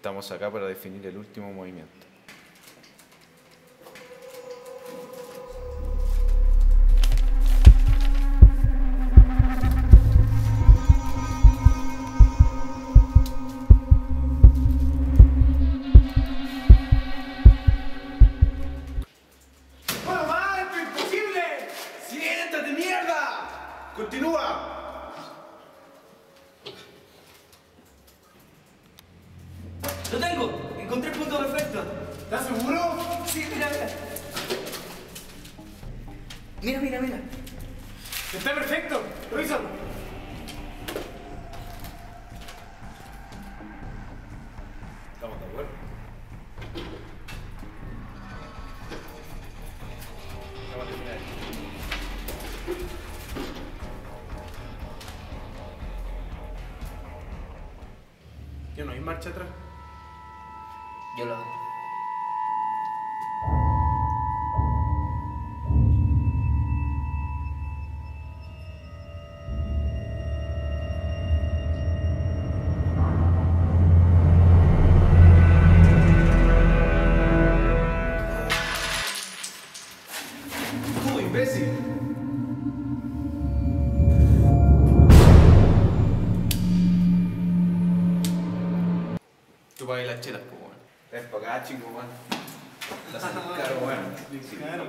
Estamos acá para definir el último movimiento. ¡Bueno, Marco, imposible! ¡Siéntate, mierda! ¡Continúa! Tengo! Encontré el punto perfecto. ¿Estás seguro? Sí, mira, mira. Mira, mira, mira. Está perfecto. Revísalo. ¿Estamos de acuerdo? Vamos a terminar. ¿Ya no hay marcha atrás? YOLO Coba Cuba cerita aku. Ven para acá, chico, caro, weón. Claro,